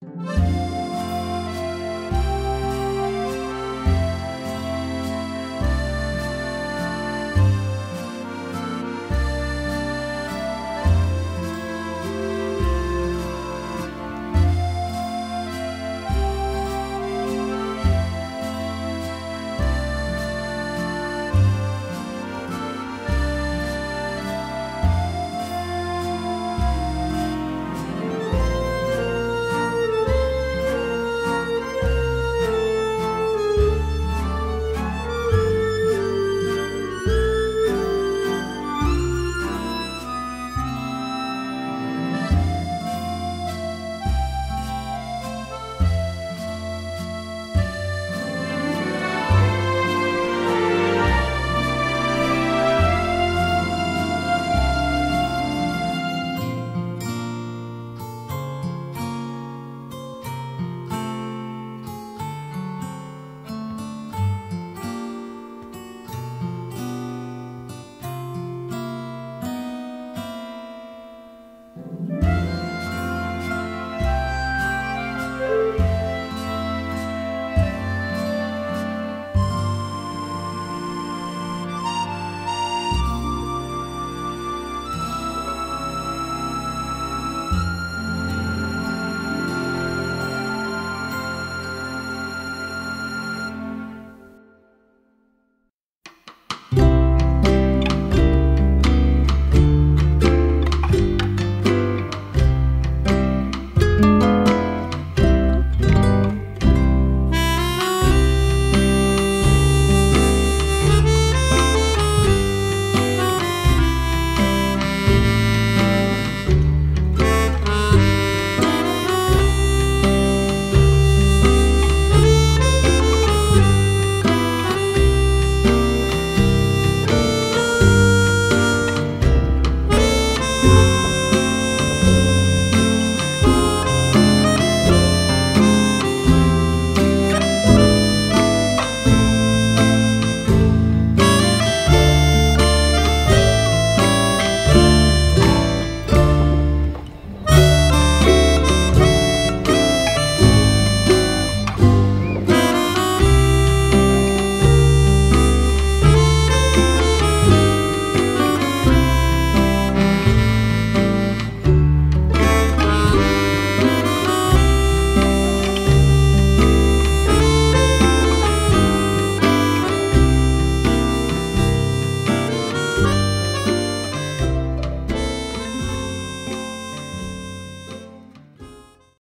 you